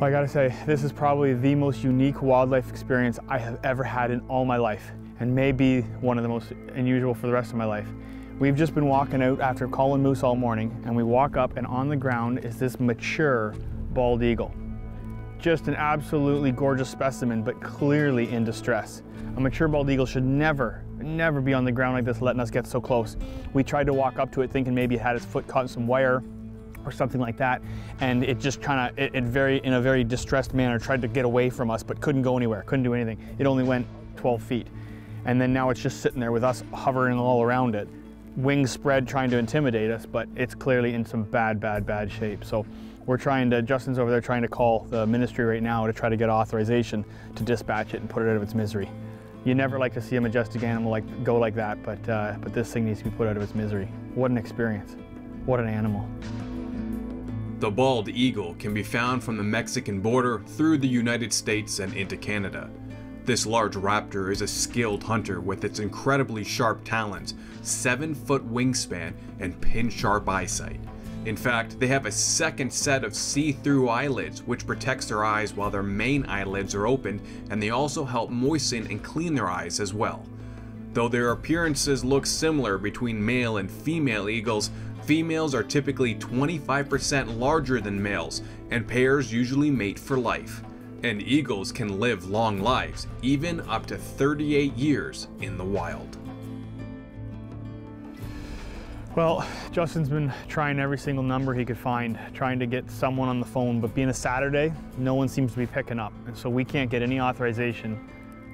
Well, I gotta say, this is probably the most unique wildlife experience I have ever had in all my life, and maybe one of the most unusual for the rest of my life. We've just been walking out after calling moose all morning, and we walk up and on the ground is this mature bald eagle. Just an absolutely gorgeous specimen, but clearly in distress. A mature bald eagle should never, never be on the ground like this letting us get so close. We tried to walk up to it thinking maybe it had its foot caught in some wire or something like that. And it just kind of, it, it, very, in a very distressed manner, tried to get away from us, but couldn't go anywhere, couldn't do anything. It only went 12 feet. And then now it's just sitting there with us hovering all around it. Wings spread trying to intimidate us, but it's clearly in some bad, bad, bad shape. So we're trying to, Justin's over there trying to call the ministry right now to try to get authorization to dispatch it and put it out of its misery. You never like to see a majestic animal like go like that, but, uh, but this thing needs to be put out of its misery. What an experience. What an animal. The bald eagle can be found from the Mexican border through the United States and into Canada. This large raptor is a skilled hunter with its incredibly sharp talons, 7 foot wingspan, and pin sharp eyesight. In fact, they have a second set of see-through eyelids which protects their eyes while their main eyelids are open and they also help moisten and clean their eyes as well. Though their appearances look similar between male and female eagles, Females are typically 25% larger than males, and pairs usually mate for life. And eagles can live long lives, even up to 38 years in the wild. Well, Justin's been trying every single number he could find, trying to get someone on the phone, but being a Saturday, no one seems to be picking up. And so we can't get any authorization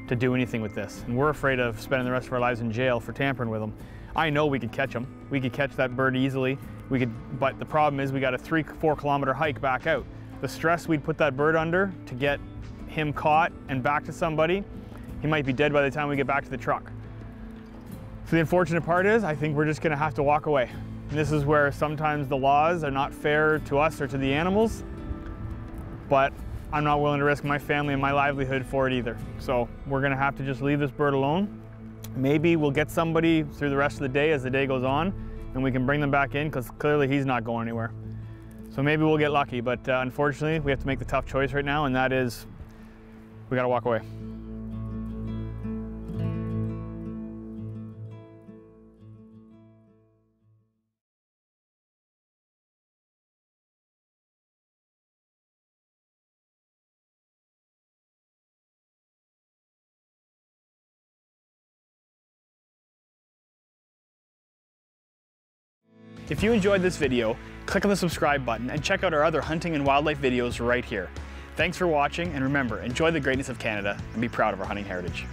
to do anything with this. And we're afraid of spending the rest of our lives in jail for tampering with them. I know we could catch them. We could catch that bird easily. We could, but the problem is we got a three, four kilometer hike back out. The stress we'd put that bird under to get him caught and back to somebody, he might be dead by the time we get back to the truck. So the unfortunate part is I think we're just gonna have to walk away. And this is where sometimes the laws are not fair to us or to the animals, but I'm not willing to risk my family and my livelihood for it either. So we're gonna have to just leave this bird alone Maybe we'll get somebody through the rest of the day as the day goes on and we can bring them back in because clearly he's not going anywhere. So maybe we'll get lucky, but uh, unfortunately we have to make the tough choice right now and that is we gotta walk away. If you enjoyed this video, click on the subscribe button and check out our other hunting and wildlife videos right here. Thanks for watching and remember, enjoy the greatness of Canada and be proud of our hunting heritage.